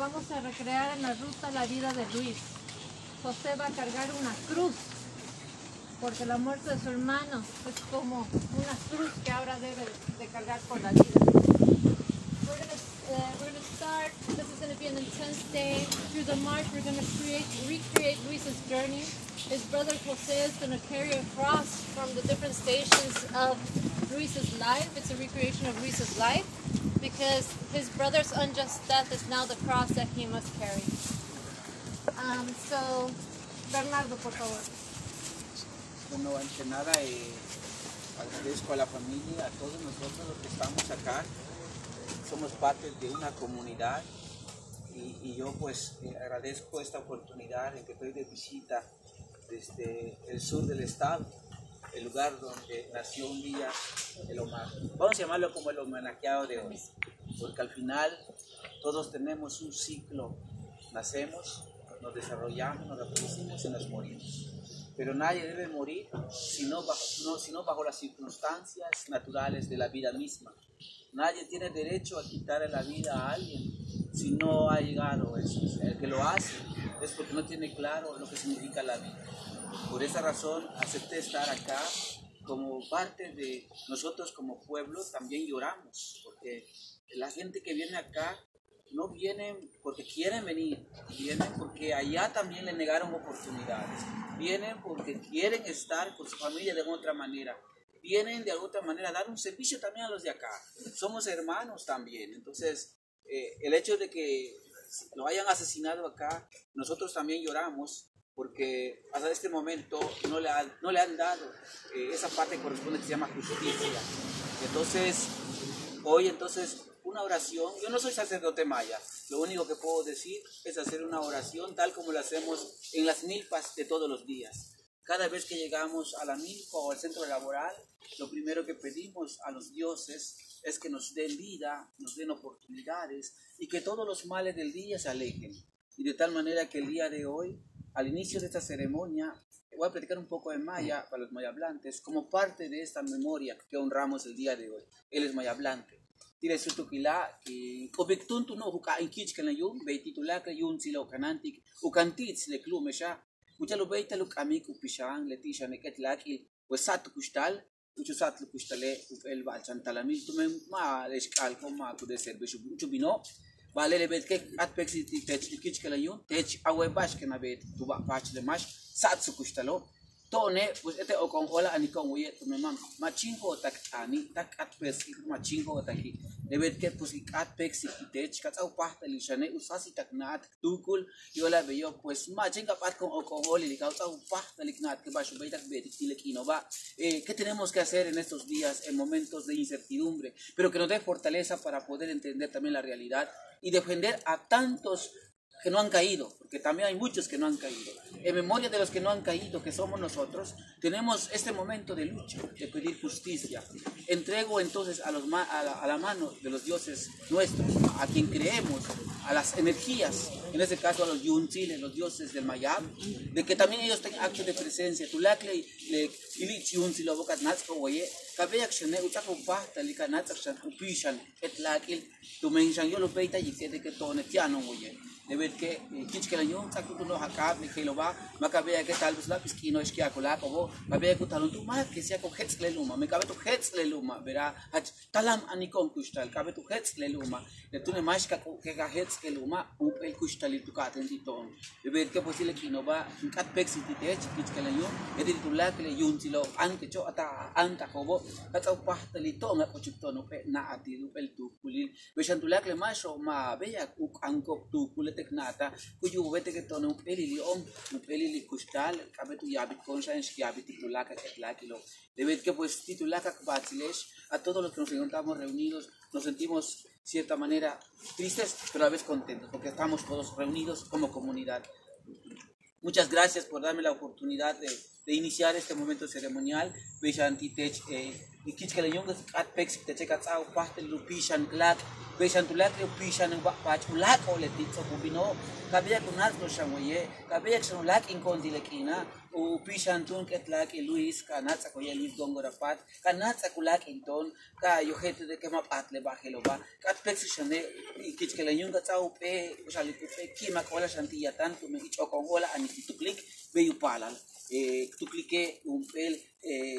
vamos a recrear en la ruta la vida de Luis. José va a cargar una cruz, porque la muerte de su hermano es como una cruz que ahora debe de cargar por la vida. We're gonna, uh, we're gonna start, this is gonna be an intense day. Through the march, we're gonna create, recreate Luis's journey. His brother Jose is gonna carry a cross from the different stations of Luis's life. It's a recreation of Luis's life because his brother's unjust death is now the cross that he must carry. Um, so, Bernardo, por favor. Bueno, antes de nada, eh, agradezco a la familia, a todos nosotros los que estamos acá. Somos parte de una comunidad y, y yo pues eh, agradezco esta oportunidad en que estoy de visita desde el sur del estado, el lugar donde nació un día el Omar. Vamos a llamarlo como el homenajeado de hoy, porque al final todos tenemos un ciclo. Nacemos, nos desarrollamos, nos reproducimos y nos morimos. Pero nadie debe morir sino bajo, no, sino bajo las circunstancias naturales de la vida misma. Nadie tiene derecho a quitarle la vida a alguien si no ha llegado eso. El que lo hace es porque no tiene claro lo que significa la vida. Por esa razón acepté estar acá como parte de nosotros como pueblo, también lloramos, porque la gente que viene acá no vienen porque quieren venir, vienen porque allá también le negaron oportunidades, vienen porque quieren estar con su familia de otra manera, vienen de alguna manera a dar un servicio también a los de acá. Somos hermanos también, entonces eh, el hecho de que lo hayan asesinado acá, nosotros también lloramos porque hasta este momento no le, han, no le han dado eh, esa parte que corresponde que se llama justicia. Entonces, hoy entonces una oración, yo no soy sacerdote maya, lo único que puedo decir es hacer una oración tal como la hacemos en las milpas de todos los días. Cada vez que llegamos a la milpa o al centro laboral, lo primero que pedimos a los dioses es que nos den vida, nos den oportunidades y que todos los males del día se alejen. Y de tal manera que el día de hoy, al inicio de esta ceremonia, voy a platicar un poco en maya para los mayablantes, como parte de esta memoria que honramos el día de hoy. Él es mayablante. tira sutu kila ki objektun tu no huka inkij kana yum beiti tula ka yum silo kanantik ukantits le klume sha. Uchalo beita luk amik upishang le tisha neket laki wesat kushtal uchu sat kushtale ufel bal chantalamil tume ma leskal ko ma kude serbishu uchu bino vale le bet ke at pexiti tech inkij kana yum tech awe bash kana bet tuba pach le mash sat kushtalo tone pues este o con hola ani con oye tu mamá machingo tak ani tak at pes machingo tak le bet ke pues at pex tech kat au pa tali shane usasi tak nat tukul yola be yo pues machinga pat con o con hola li ka au pa tali nat que ba shu tak bet tile kino ba eh qué tenemos que hacer en estos días en momentos de incertidumbre pero que nos dé fortaleza para poder entender también la realidad y defender a tantos que no han caído, porque también hay muchos que no han caído. En memoria de los que no han caído, que somos nosotros, tenemos este momento de lucha, de pedir justicia. Entrego entonces a, los a, la, a la mano de los dioses nuestros, a quien creemos, a las energías, en este caso a los yunchiles, los dioses del Mayab, de que también ellos tengan actos de presencia. Tulakle le oye, kabeyak shene utako pahta lika natsakshan upishan et lakil tumenshan yo lo peita y que que tone tiano oye. De ver que kich que la yun tak tu no hakab ni que lo va, makabea que tal vez la piskino es que akola como, kabea que talon tu ma que sea con hetz le luma, me cabe tu hetz le luma, verá, hach talam anikom kustal, cabe tu hetz le luma, le tu ne más que ka hetz le luma, un el kustal tu katen ti ton. De ver que posible que no va, kat pexi ti tech, kich que la yun, edir tu la que le yun ti lo anke cho ata anta kat au pah tali to nga kochuk to no pe na ati lu pel tu kulil, beshan tu la que más o ma bea uk angkop tu kulet nata kuyu vete que tono un peli li om un peli li kustal kabe tu yabit conscience que yabit titulaka que kilo de ver que pues titulaka batilesh a todos los que nos encontramos reunidos nos sentimos cierta manera tristes pero a veces contentos porque estamos todos reunidos como comunidad. Muchas gracias por darme la oportunidad de, de iniciar este momento ceremonial Beshanti Tech ikich kala yung at pex te check at sa pahtel lupishan klak beshan tulak lupishan bakpach ulak o letit sa kubino kabaya kunat no siya ngoye kabaya sa ulak in kondi lekina upishan tun ketlaki Luis kanatsa koya Luis Gongorapat kanatsa kulaki ton ka yo gente de que ma patle bajelo ba ka plexi shane kich que la nyunga tsa upe usali upe kima kola shantilla tanto me ichokon hola ani yupala eh tuklik un pel eh